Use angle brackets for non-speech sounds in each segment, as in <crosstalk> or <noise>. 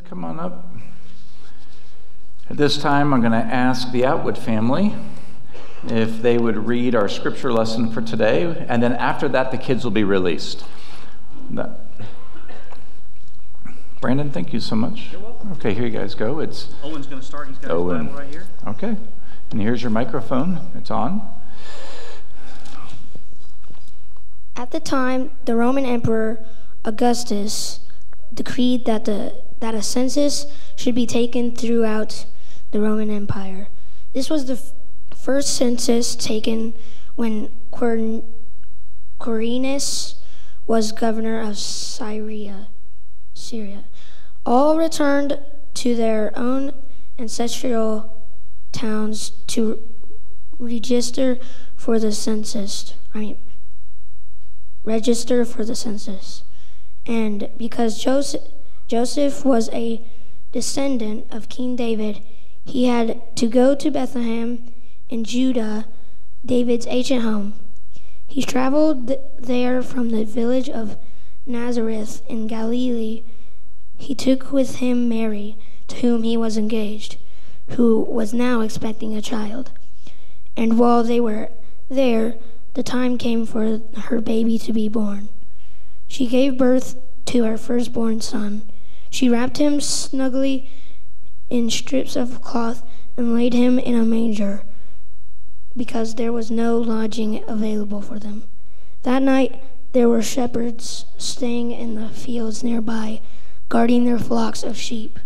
kids, come on up. At this time, I'm going to ask the Atwood family if they would read our scripture lesson for today, and then after that, the kids will be released. That. Brandon, thank you so much. You're welcome. Okay, here you guys go. It's Owen's going to start. He's got Owen. his Bible right here. okay. And here's your microphone. It's on. At the time, the Roman Emperor Augustus decreed that the that a census should be taken throughout the Roman Empire. This was the f- first census taken when Quir- Quirinius was governor of Syria. Syria. All returned to their own ancestral towns to register for the census. I mean, register for the census. And because Joseph, Joseph was a descendant of King David, he had to go to Bethlehem in Judah, David's ancient home. He traveled th- there from the village of Nazareth in Galilee. He took with him Mary, to whom he was engaged, who was now expecting a child. And while they were there, the time came for her baby to be born. She gave birth to her firstborn son. She wrapped him snugly in strips of cloth and laid him in a manger because there was no lodging available for them. That night there were shepherds staying in the fields nearby, guarding their flocks of sheep.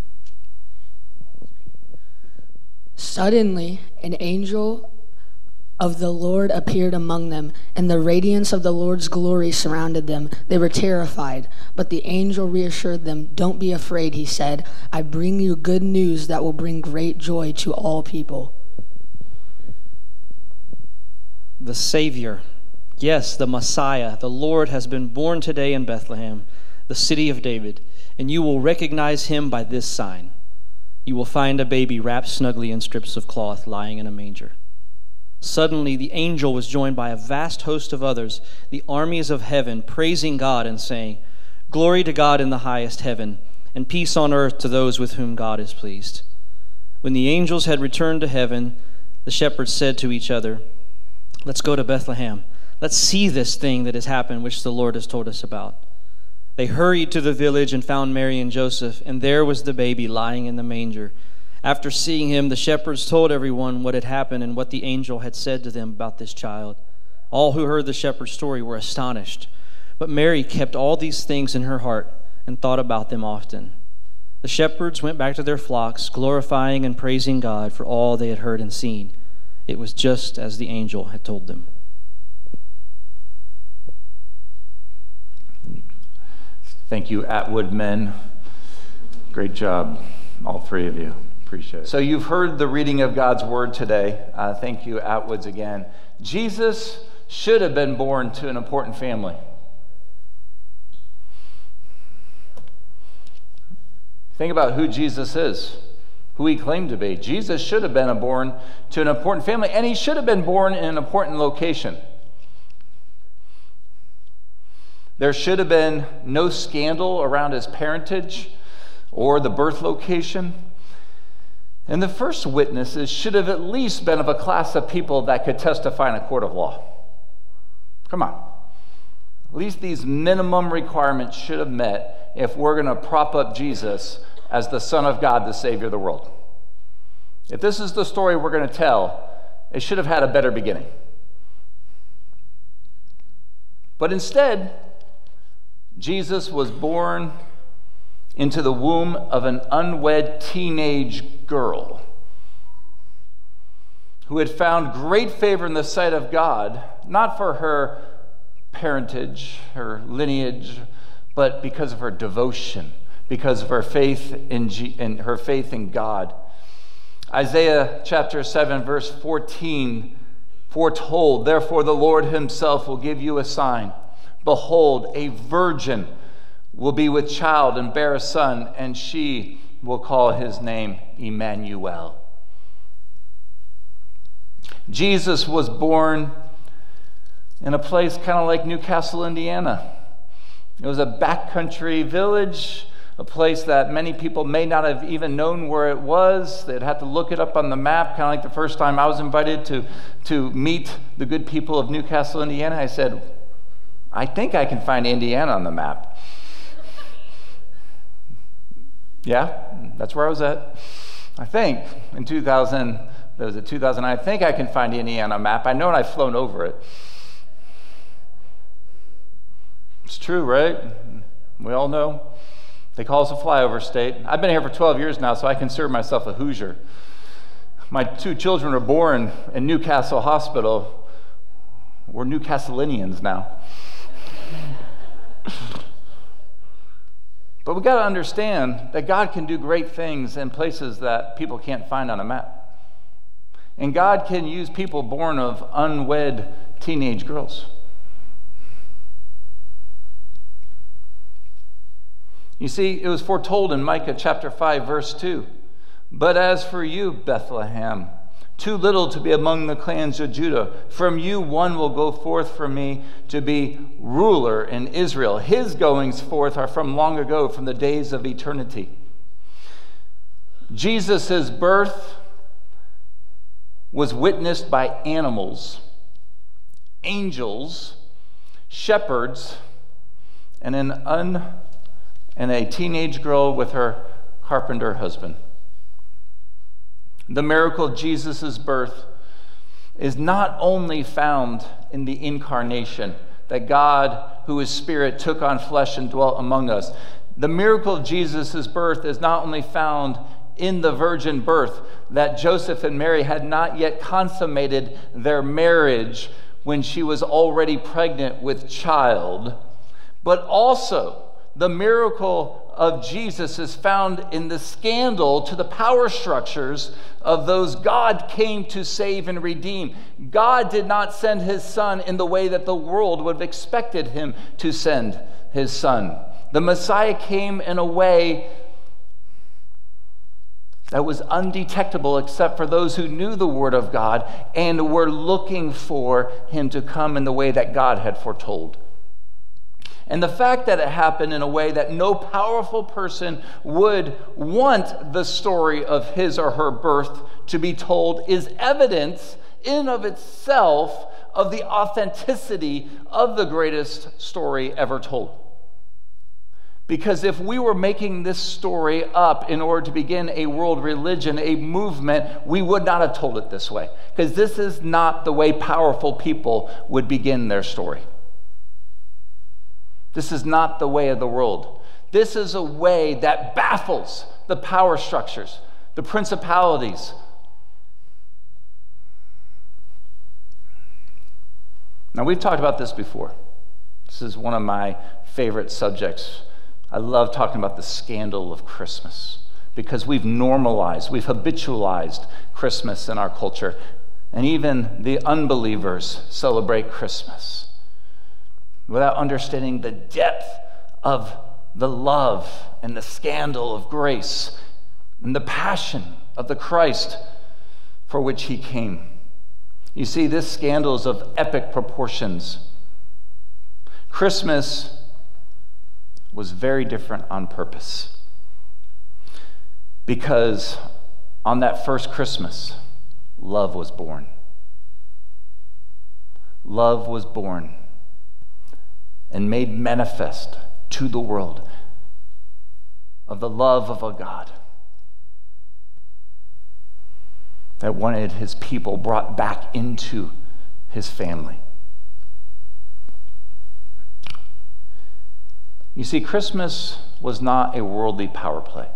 Suddenly, an angel of the Lord appeared among them, and the radiance of the Lord's glory surrounded them. They were terrified, but the angel reassured them. Don't be afraid, he said. I bring you good news that will bring great joy to all people. The Savior, yes, the Messiah, the Lord has been born today in Bethlehem, the city of David, and you will recognize him by this sign. You will find a baby wrapped snugly in strips of cloth lying in a manger. Suddenly, the angel was joined by a vast host of others, the armies of heaven, praising God and saying, Glory to God in the highest heaven, and peace on earth to those with whom God is pleased. When the angels had returned to heaven, the shepherds said to each other, Let's go to Bethlehem. Let's see this thing that has happened, which the Lord has told us about. They hurried to the village and found Mary and Joseph, and there was the baby lying in the manger. After seeing him, the shepherds told everyone what had happened and what the angel had said to them about this child. All who heard the shepherd's story were astonished. But Mary kept all these things in her heart and thought about them often. The shepherds went back to their flocks, glorifying and praising God for all they had heard and seen. It was just as the angel had told them. Thank you, Atwood men. Great job, all three of you. Appreciate it. So, you've heard the reading of God's word today. Uh, thank you, Atwoods, again. Jesus should have been born to an important family. Think about who Jesus is, who he claimed to be. Jesus should have been born to an important family, and he should have been born in an important location. There should have been no scandal around his parentage or the birth location. And the first witnesses should have at least been of a class of people that could testify in a court of law. Come on. At least these minimum requirements should have met if we're going to prop up Jesus as the Son of God, the Savior of the world. If this is the story we're going to tell, it should have had a better beginning. But instead, Jesus was born into the womb of an unwed teenage girl who had found great favor in the sight of God, not for her parentage, her lineage, but because of her devotion, because of her faith in, G- in her faith in God. Isaiah chapter 7 verse 14 foretold, therefore the Lord himself will give you a sign. Behold, a virgin will be with child and bear a son, and she will call his name Emmanuel. Jesus was born in a place kind of like New Castle, Indiana. It was a backcountry village a place that many people may not have even known where it was. They'd have to look it up on the map, kind of like the first time I was invited to, to meet the good people of New Castle, Indiana. I said, I think I can find Indiana on the map. Yeah, that's where I was at. I think in 2000, there was a 2000, I think I can find Indiana on a map. I know I've flown over it. It's true, right? We all know. They call us a flyover state. I've been here for 12 years now, so I consider myself a Hoosier. My two children were born in Newcastle Hospital. We're Newcastleians now. But we got to understand that God can do great things in places that people can't find on a map. And God can use people born of unwed teenage girls. You see, it was foretold in Micah chapter 5, verse 2. But as for you, Bethlehem, too little to be among the clans of Judah, from you one will go forth for me to be ruler in Israel. His goings forth are from long ago, from the days of eternity. Jesus' birth was witnessed by animals, angels, shepherds, and an un and a teenage girl with her carpenter husband. The miracle of Jesus' birth is not only found in the incarnation, that God, who is spirit, took on flesh and dwelt among us. The miracle of Jesus' birth is not only found in the virgin birth, that Joseph and Mary had not yet consummated their marriage when she was already pregnant with child, but also the miracle of Jesus is found in the scandal to the power structures of those God came to save and redeem. God did not send his son in the way that the world would have expected him to send his son. The Messiah came in a way that was undetectable except for those who knew the Word of God and were looking for him to come in the way that God had foretold. And the fact that it happened in a way that no powerful person would want the story of his or her birth to be told is evidence in of itself of the authenticity of the greatest story ever told. Because if we were making this story up in order to begin a world religion, a movement, we would not have told it this way. Because this is not the way powerful people would begin their story. This is not the way of the world. This is a way that baffles the power structures, the principalities. Now, we've talked about this before. This is one of my favorite subjects. I love talking about the scandal of Christmas because we've normalized, we've habitualized Christmas in our culture. And even the unbelievers celebrate Christmas without understanding the depth of the love and the scandal of grace and the passion of the Christ for which he came. You see, this scandal is of epic proportions. Christmas was very different on purpose. Because on that first Christmas, love was born. Love was born and made manifest to the world of the love of a God that wanted his people brought back into his family. You see, Christmas was not a worldly power play.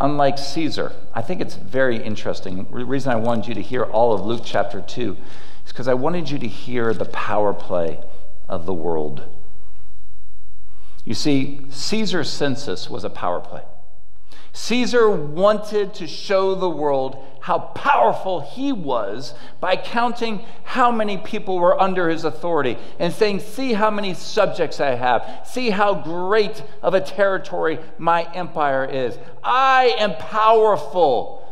Unlike Caesar, I think it's very interesting. The reason I wanted you to hear all of Luke chapter 2 is because I wanted you to hear the power play of the world. You see, Caesar's census was a power play. Caesar wanted to show the world how powerful he was by counting how many people were under his authority and saying, See how many subjects I have. See how great of a territory my empire is. I am powerful,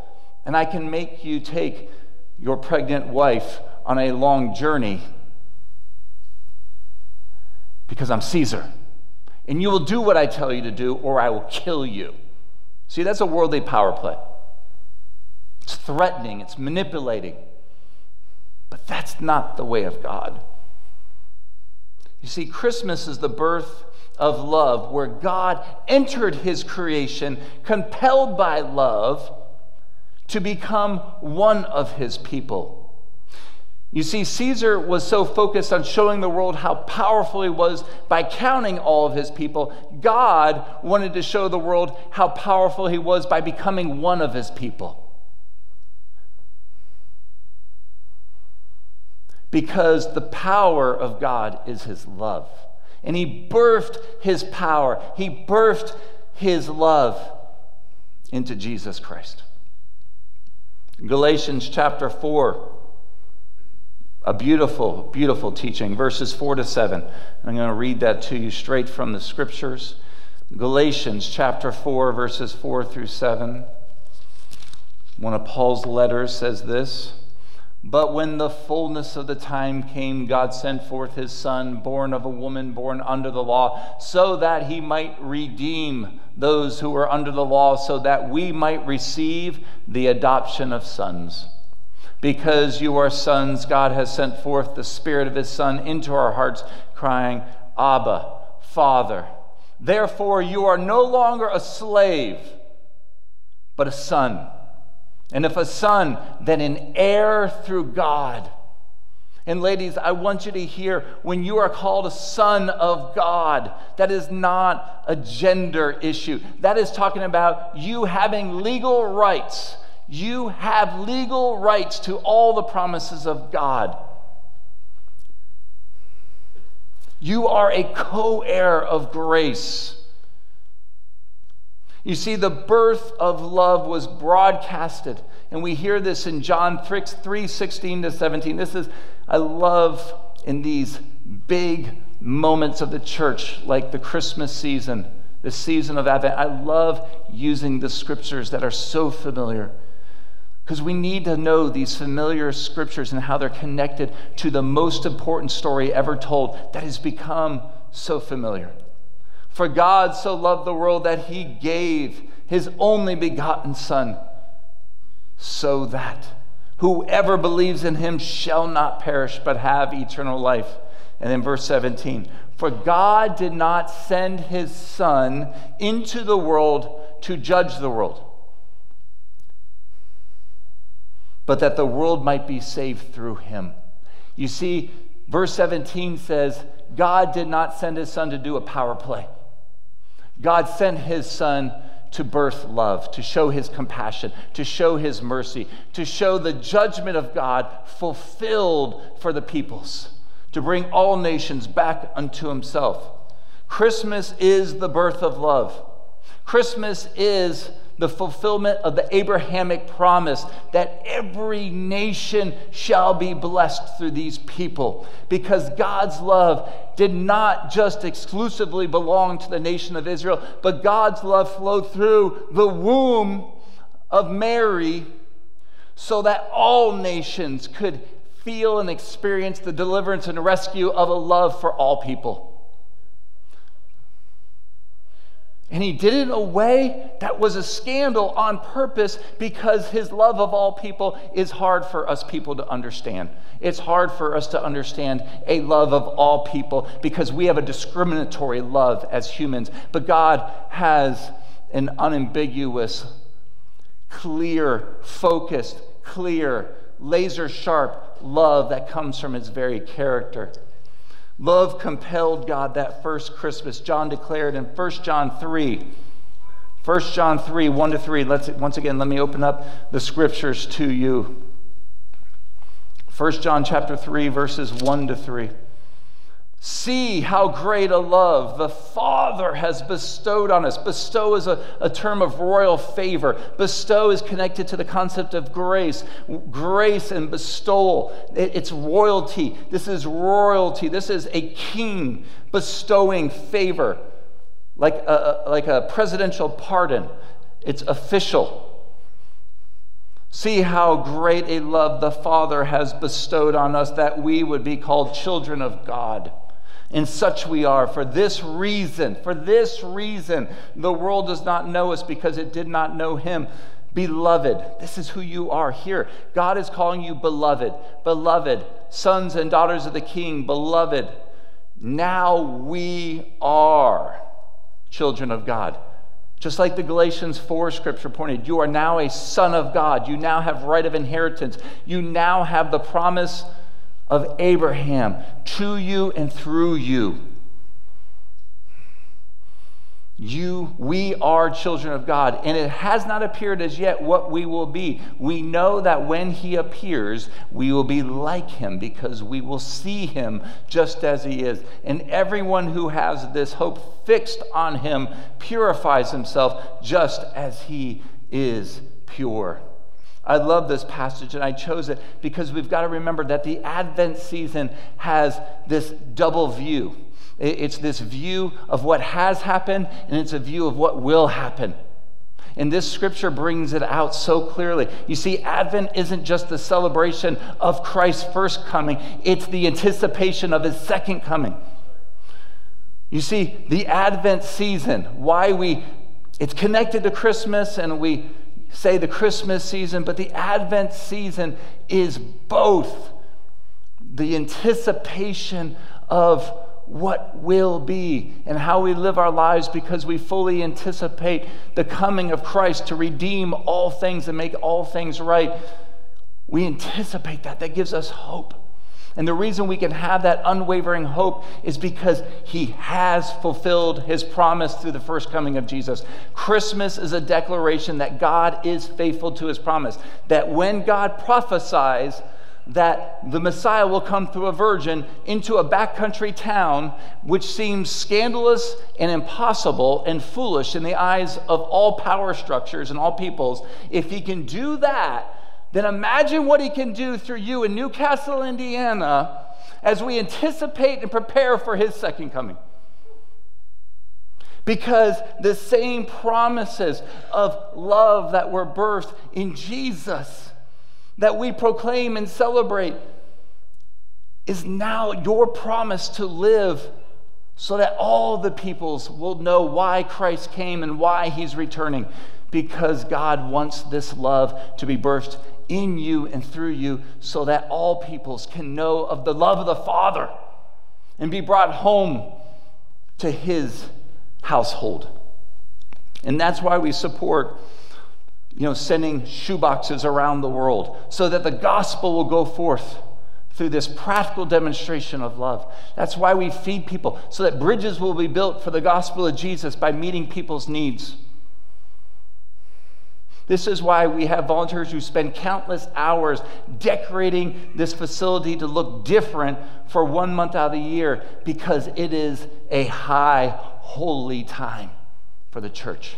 and I can make you take your pregnant wife on a long journey because I'm Caesar. and you will do what I tell you to do, or I will kill you. See, that's a worldly power play. It's threatening, it's manipulating. But that's not the way of God. You see, Christmas is the birth of love, where God entered his creation, compelled by love, to become one of his people. You see, Caesar was so focused on showing the world how powerful he was by counting all of his people. God wanted to show the world how powerful he was by becoming one of his people. Because the power of God is his love. And he birthed his power, he birthed his love into Jesus Christ. Galatians chapter 4 a beautiful, beautiful teaching, verses 4 to 7. I'm going to read that to you straight from the scriptures. Galatians chapter 4, verses 4 through 7. One of Paul's letters says this But when the fullness of the time came, God sent forth his Son, born of a woman, born under the law, so that he might redeem those who were under the law, so that we might receive the adoption of sons. Because you are sons, God has sent forth the Spirit of His Son into our hearts, crying, Abba, Father. Therefore, you are no longer a slave, but a son. And if a son, then an heir through God. And ladies, I want you to hear when you are called a son of God, that is not a gender issue. That is talking about you having legal rights you have legal rights to all the promises of God. You are a co heir of grace. You see, the birth of love was broadcasted, and we hear this in John 3 16 to 17. This is, I love in these big moments of the church, like the Christmas season, the season of Advent. I love using the scriptures that are so familiar because we need to know these familiar scriptures and how they're connected to the most important story ever told that has become so familiar. For God so loved the world that he gave his only begotten Son, so that whoever believes in him shall not perish but have eternal life. And then verse 17 For God did not send his Son into the world to judge the world but that the world might be saved through him. You see, verse 17 says, God did not send his son to do a power play. God sent his son to birth love, to show his compassion, to show his mercy, to show the judgment of God fulfilled for the peoples, to bring all nations back unto himself. Christmas is the birth of love. Christmas is the fulfillment of the Abrahamic promise that every nation shall be blessed through these people. Because God's love did not just exclusively belong to the nation of Israel, but God's love flowed through the womb of Mary so that all nations could feel and experience the deliverance and rescue of a love for all people. And he did it in a way that was a scandal on purpose because his love of all people is hard for us people to understand. It's hard for us to understand a love of all people because we have a discriminatory love as humans. But God has an unambiguous, clear, focused, clear, laser sharp love that comes from his very character. Love compelled God that first Christmas. John declared in 1 John 3. 1 John 3, 1 to 3. Let's once again let me open up the scriptures to you. 1 John chapter 3, verses 1 to 3. See how great a love the Father has bestowed on us. Bestow is a, a term of royal favor. Bestow is connected to the concept of grace. Grace and bestowal, it, it's royalty. This is royalty. This is a king bestowing favor, like a, like a presidential pardon. It's official. See how great a love the Father has bestowed on us that we would be called children of God. And such we are. For this reason, for this reason, the world does not know us because it did not know him. Beloved, this is who you are here. God is calling you beloved, beloved, sons and daughters of the King, beloved. Now we are children of God. Just like the Galatians 4 scripture pointed, you are now a son of God. You now have right of inheritance. You now have the promise of Abraham to you and through you. You, we are children of God, and it has not appeared as yet what we will be. We know that when He appears, we will be like Him because we will see Him just as He is. And everyone who has this hope fixed on Him purifies himself just as He is pure. I love this passage and I chose it because we've got to remember that the Advent season has this double view. It's this view of what has happened, and it's a view of what will happen. And this scripture brings it out so clearly. You see, Advent isn't just the celebration of Christ's first coming, it's the anticipation of his second coming. You see, the Advent season, why we, it's connected to Christmas and we say the Christmas season, but the Advent season is both the anticipation of what will be and how we live our lives because we fully anticipate the coming of Christ to redeem all things and make all things right. We anticipate that. That gives us hope. And the reason we can have that unwavering hope is because he has fulfilled his promise through the first coming of Jesus. Christmas is a declaration that God is faithful to his promise, that when God prophesies, that the Messiah will come through a virgin into a backcountry town, which seems scandalous and impossible and foolish in the eyes of all power structures and all peoples. If he can do that, then imagine what he can do through you in New Castle, Indiana, as we anticipate and prepare for his second coming. Because the same promises of love that were birthed in Jesus that we proclaim and celebrate is now your promise to live so that all the peoples will know why Christ came and why he's returning. Because God wants this love to be birthed in you and through you so that all peoples can know of the love of the Father and be brought home to his household. And that's why we support you know, sending shoeboxes around the world so that the gospel will go forth through this practical demonstration of love. That's why we feed people, so that bridges will be built for the gospel of Jesus by meeting people's needs. This is why we have volunteers who spend countless hours decorating this facility to look different for one month out of the year because it is a high, holy time for the church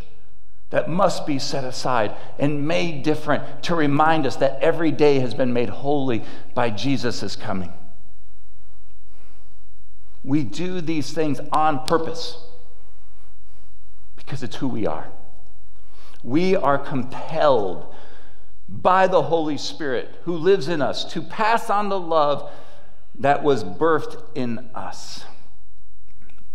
that must be set aside and made different to remind us that every day has been made holy by Jesus' coming. We do these things on purpose because it's who we are. We are compelled by the Holy Spirit who lives in us to pass on the love that was birthed in us.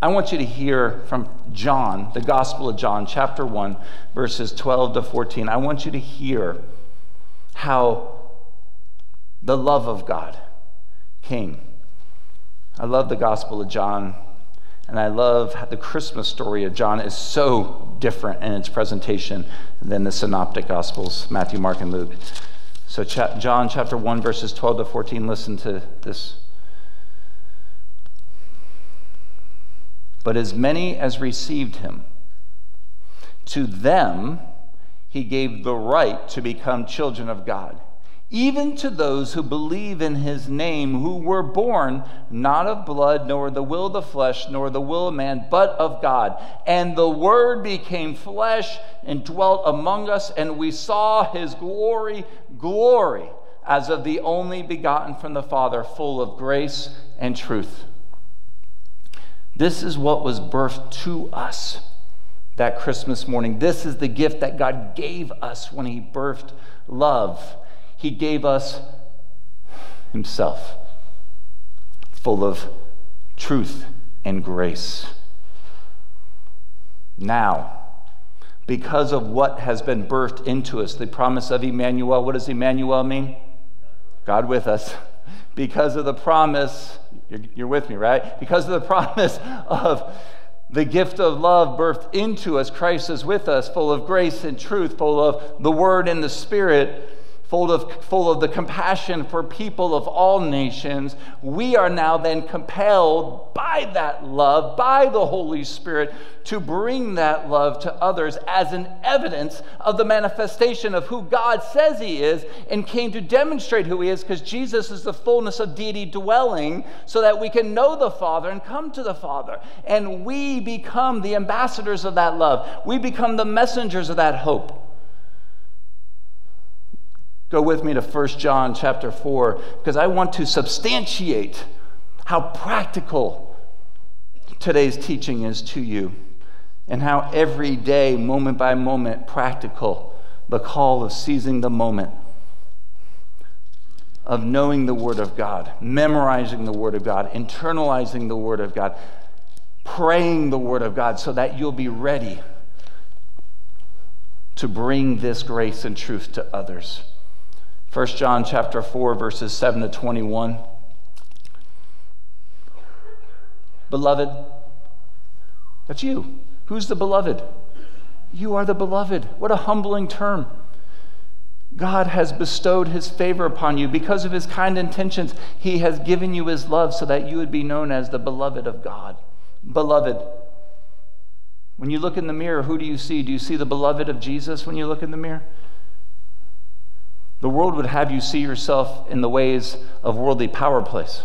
I want you to hear from John, the Gospel of John, chapter 1, verses 12 to 14. I want you to hear how the love of God came. I love the Gospel of John, and I love how the Christmas story of John is so different in its presentation than the synoptic Gospels, Matthew, Mark, and Luke. So, John chapter 1, verses 12 to 14, listen to this But as many as received him, to them he gave the right to become children of God, even to those who believe in his name, who were born not of blood, nor the will of the flesh, nor the will of man, but of God. And the Word became flesh and dwelt among us, and we saw his glory, glory as of the only begotten from the Father, full of grace and truth. This is what was birthed to us that Christmas morning. This is the gift that God gave us when He birthed love. He gave us Himself, full of truth and grace. Now, because of what has been birthed into us, the promise of Emmanuel, what does Emmanuel mean? God with us. Because of the promise, you're, with me, right? Because of the <laughs> promise of the gift of love birthed into us, Christ is with us, full of grace and truth, full of the Word and the Spirit full of, full of the compassion for people of all nations, we are now then compelled by that love, by the Holy Spirit, to bring that love to others as an evidence of the manifestation of who God says He is and came to demonstrate who He is because Jesus is the fullness of deity dwelling so that we can know the Father and come to the Father. And we become the ambassadors of that love, we become the messengers of that hope. Go with me to 1 John chapter 4 because I want to substantiate how practical today's teaching is to you and how every day, moment by moment, practical the call of seizing the moment, of knowing the Word of God, memorizing the Word of God, internalizing the Word of God, praying the Word of God so that you'll be ready to bring this grace and truth to others. 1 John chapter 4 verses 7 to 21. Beloved, that's you. Who's the beloved? You are the beloved. What a humbling term. God has bestowed his favor upon you because of his kind intentions. He has given you his love so that you would be known as the beloved of God. Beloved. When you look in the mirror, who do you see? Do you see the beloved of Jesus when you look in the mirror? The world would have you see yourself in the ways of worldly power plays.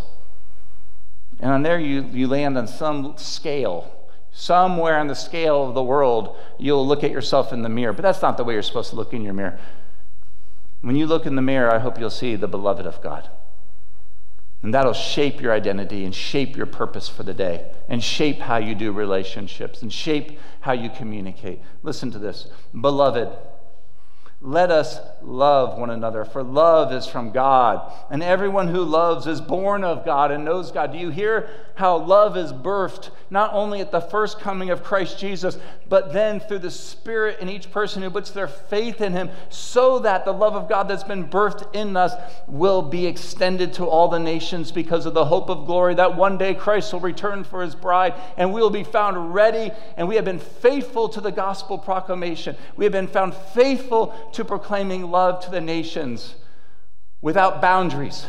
And on there, you, you land on some scale. Somewhere on the scale of the world, you'll look at yourself in the mirror. But that's not the way you're supposed to look in your mirror. When you look in the mirror, I hope you'll see the beloved of God. And that'll shape your identity and shape your purpose for the day and shape how you do relationships and shape how you communicate. Listen to this. Beloved, let us love one another, for love is from God. And everyone who loves is born of God and knows God. Do you hear how love is birthed, not only at the first coming of Christ Jesus, but then through the Spirit in each person who puts their faith in Him, so that the love of God that's been birthed in us will be extended to all the nations because of the hope of glory that one day Christ will return for His bride and we will be found ready. And we have been faithful to the gospel proclamation, we have been found faithful to proclaiming love to the nations without boundaries.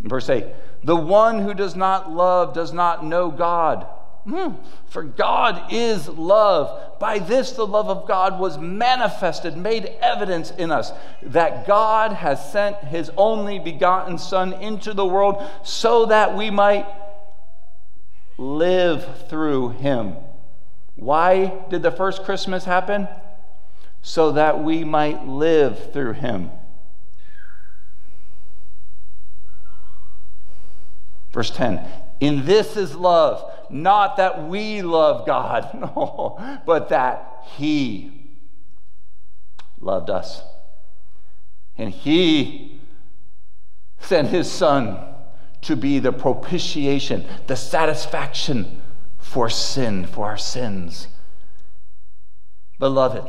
Verse 8 The one who does not love does not know God. Hmm. For God is love. By this, the love of God was manifested, made evidence in us, that God has sent his only begotten Son into the world so that we might live through him. Why did the first Christmas happen? So that we might live through him. Verse 10 In this is love, not that we love God, <laughs> no, but that He loved us. And He sent His Son to be the propitiation, the satisfaction for sin, for our sins. Beloved,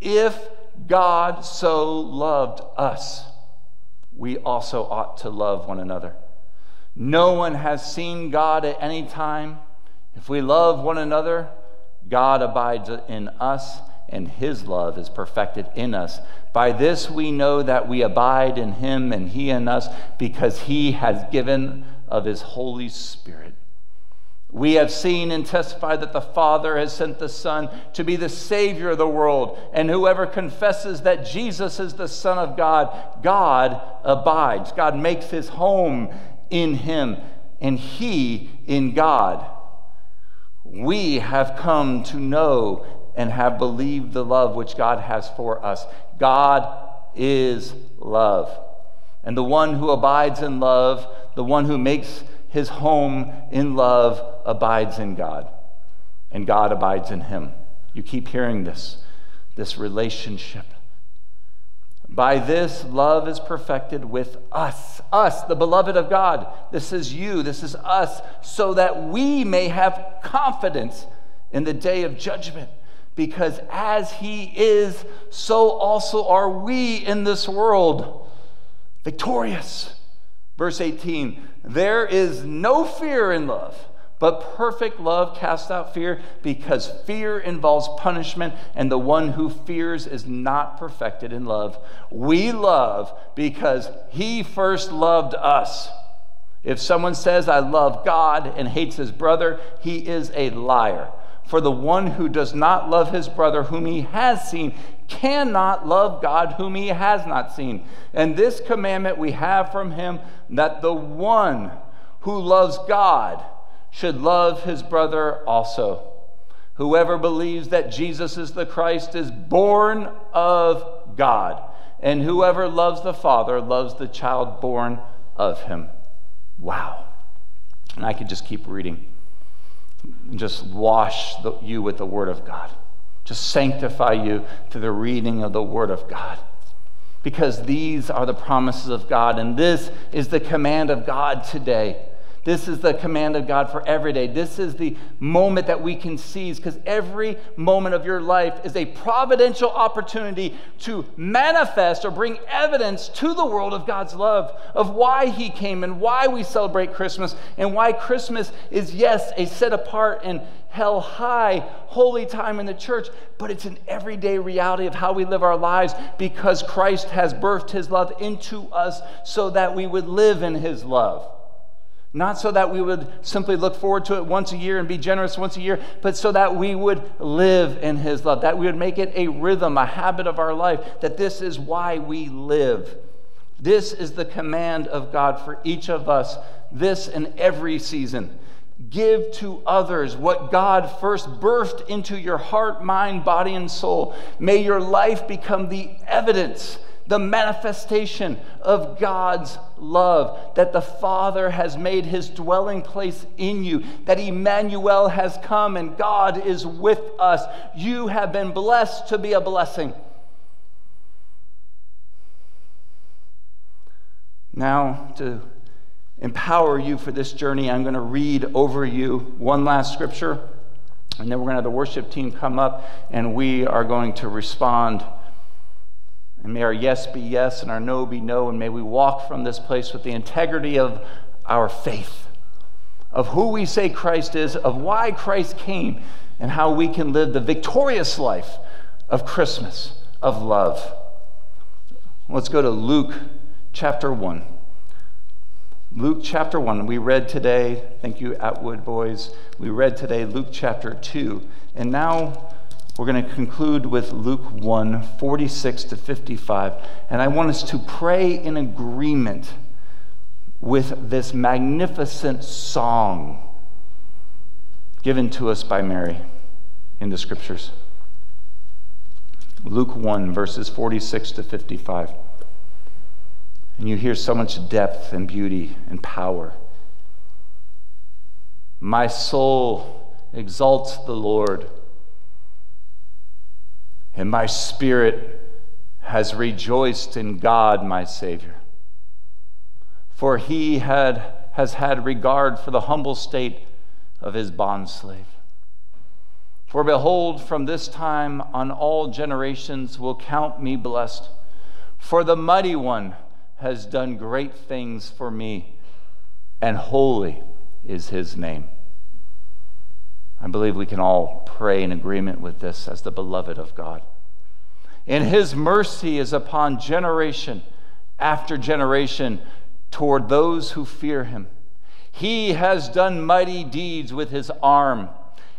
if God so loved us, we also ought to love one another. No one has seen God at any time. If we love one another, God abides in us, and his love is perfected in us. By this we know that we abide in him and he in us, because he has given of his Holy Spirit. We have seen and testified that the Father has sent the Son to be the Savior of the world. And whoever confesses that Jesus is the Son of God, God abides. God makes his home in him and he in God. We have come to know and have believed the love which God has for us. God is love. And the one who abides in love, the one who makes his home in love, abides in God. And God abides in him. You keep hearing this, this relationship. By this, love is perfected with us, us, the beloved of God. This is you, this is us, so that we may have confidence in the day of judgment. Because as He is, so also are we in this world, victorious. Verse 18 There is no fear in love but perfect love casts out fear because fear involves punishment, and the one who fears is not perfected in love. We love because he first loved us. If someone says, I love God and hates his brother, he is a liar. For the one who does not love his brother whom he has seen cannot love God whom he has not seen. And this commandment we have from him that the one who loves God, should love his brother also. Whoever believes that Jesus is the Christ is born of God, and whoever loves the Father loves the child born of him. Wow. And I could just keep reading just wash the, you with the Word of God. Just sanctify you through the reading of the Word of God. Because these are the promises of God, and this is the command of God today this is the command of God for every day. This is the moment that we can seize because every moment of your life is a providential opportunity to manifest or bring evidence to the world of God's love, of why He came and why we celebrate Christmas, and why Christmas is, yes, a set apart and hell high holy time in the church, but it's an everyday reality of how we live our lives because Christ has birthed His love into us so that we would live in His love. Not so that we would simply look forward to it once a year and be generous once a year, but so that we would live in His love, that we would make it a rhythm, a habit of our life, that this is why we live. This is the command of God for each of us, this and every season. Give to others what God first birthed into your heart, mind, body, and soul. May your life become the evidence the manifestation of God's love, that the Father has made his dwelling place in you, that Emmanuel has come and God is with us. You have been blessed to be a blessing. Now, to empower you for this journey, I'm going to read over you one last scripture, and then we're going to have the worship team come up, and we are going to respond and may our yes be yes and our no be no. And may we walk from this place with the integrity of our faith, of who we say Christ is, of why Christ came, and how we can live the victorious life of Christmas, of love. Let's go to Luke chapter 1. Luke chapter 1, we read today, thank you, Atwood boys. We read today Luke chapter 2. And now we're going to conclude with Luke 1 46 to 55. And I want us to pray in agreement with this magnificent song given to us by Mary in the scriptures. Luke 1, verses 46 to 55. And you hear so much depth and beauty and power. My soul exalts the Lord and my spirit has rejoiced in God, my Savior. For he had, has had regard for the humble state of his bondslave. For behold, from this time on all generations will count me blessed. For the mighty one has done great things for me, and holy is his name. I believe we can all pray in agreement with this as the beloved of God. And his mercy is upon generation after generation toward those who fear him. He has done mighty deeds with his arm.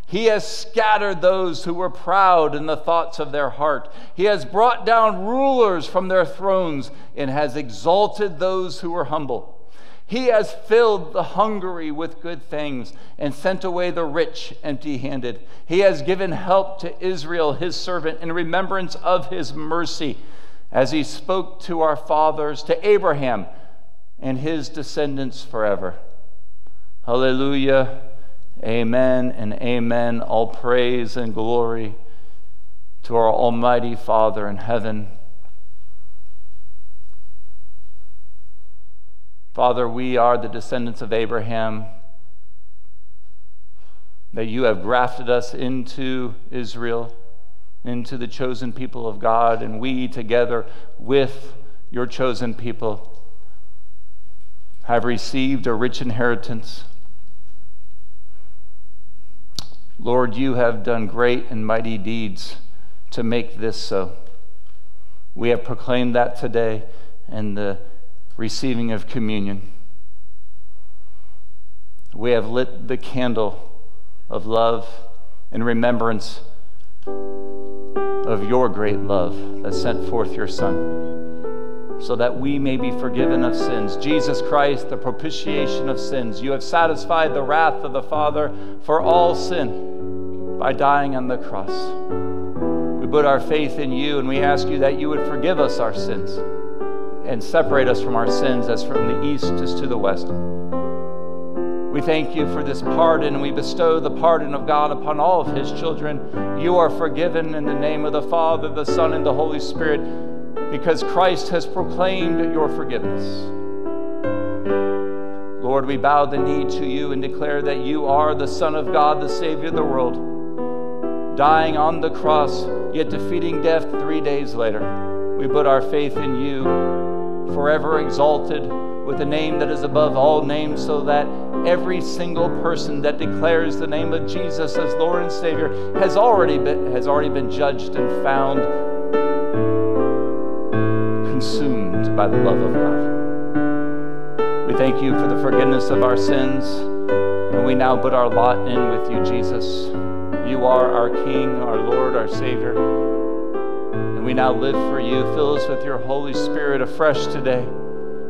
He has scattered those who were proud in the thoughts of their heart. He has brought down rulers from their thrones and has exalted those who were humble. He has filled the hungry with good things and sent away the rich empty handed. He has given help to Israel, his servant, in remembrance of his mercy, as he spoke to our fathers, to Abraham and his descendants forever. Hallelujah. Amen and amen. All praise and glory to our Almighty Father in heaven. Father, we are the descendants of Abraham, that you have grafted us into Israel, into the chosen people of God, and we together with your chosen people have received a rich inheritance. Lord, you have done great and mighty deeds to make this so. We have proclaimed that today in the receiving of communion. We have lit the candle of love in remembrance of your great love that sent forth your Son, so that we may be forgiven of sins. Jesus Christ, the propitiation of sins. You have satisfied the wrath of the Father for all sin by dying on the cross. We put our faith in you and we ask you that you would forgive us our sins and separate us from our sins as from the east is to the west. We thank you for this pardon, and we bestow the pardon of God upon all of his children. You are forgiven in the name of the Father, the Son, and the Holy Spirit, because Christ has proclaimed your forgiveness. Lord, we bow the knee to you and declare that you are the Son of God, the Savior of the world, dying on the cross, yet defeating death three days later. We put our faith in you, forever exalted with a name that is above all names, so that every single person that declares the name of Jesus as Lord and Savior has already been, has already been judged and found consumed by the love of God. We thank you for the forgiveness of our sins, and we now put our lot in with you, Jesus. You are our King, our Lord, our Savior. And we now live for you. Fill us with your Holy Spirit afresh today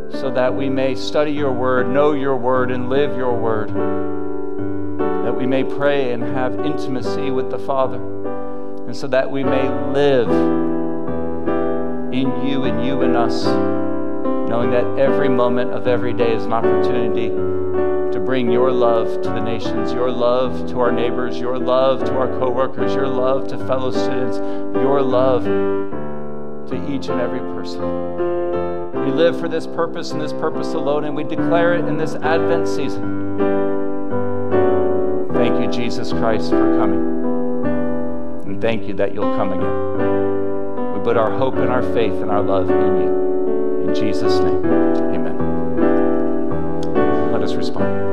so that we may study your word, know your word, and live your word. That we may pray and have intimacy with the Father, and so that we may live in you and you in us, knowing that every moment of every day is an opportunity to bring your love to the nations, your love to our neighbors, your love to our coworkers, your love to fellow students, your love to each and every person. We live for this purpose and this purpose alone, and we declare it in this Advent season. Thank you, Jesus Christ, for coming. And thank you that you'll come again. Put our hope and our faith and our love in you. In Jesus' name, amen. Let us respond.